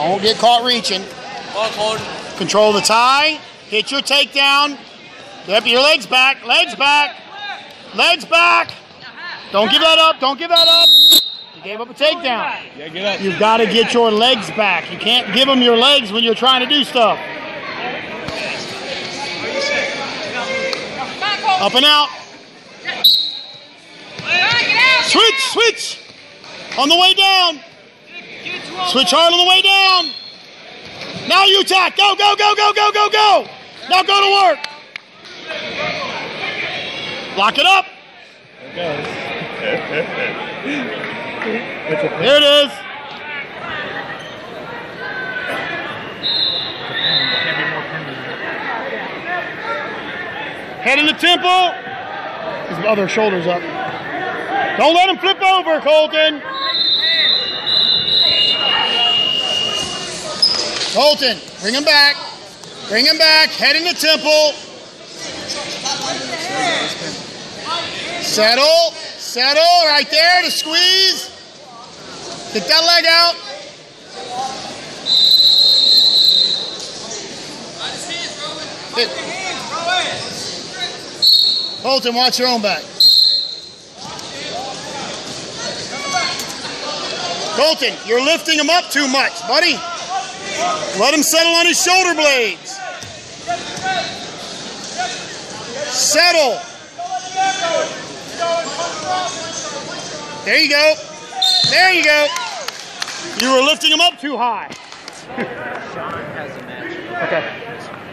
Don't get caught reaching. Control the tie. Hit your takedown. Get your legs back. Legs back. Legs back. Don't give that up. Don't give that up. You gave up a takedown. Yeah, get up. You've got to get your legs back. You can't give them your legs when you're trying to do stuff. Up and out. Switch, switch. On the way down. Switch hard on the way down. Now you attack. Go, go, go, go, go, go, go. Now go to work. Lock it up. There it is. Head in the temple. His other shoulders up. Don't let him flip over, Colton. Colton, bring him back. Bring him back. Head in the temple. Settle. Settle right there to squeeze. Get that leg out. Colton, watch your own back. Colton, you're lifting him up too much, buddy. Let him settle on his shoulder blades. Settle. There you go. There you go. You were lifting him up too high. Sean has a match. Okay.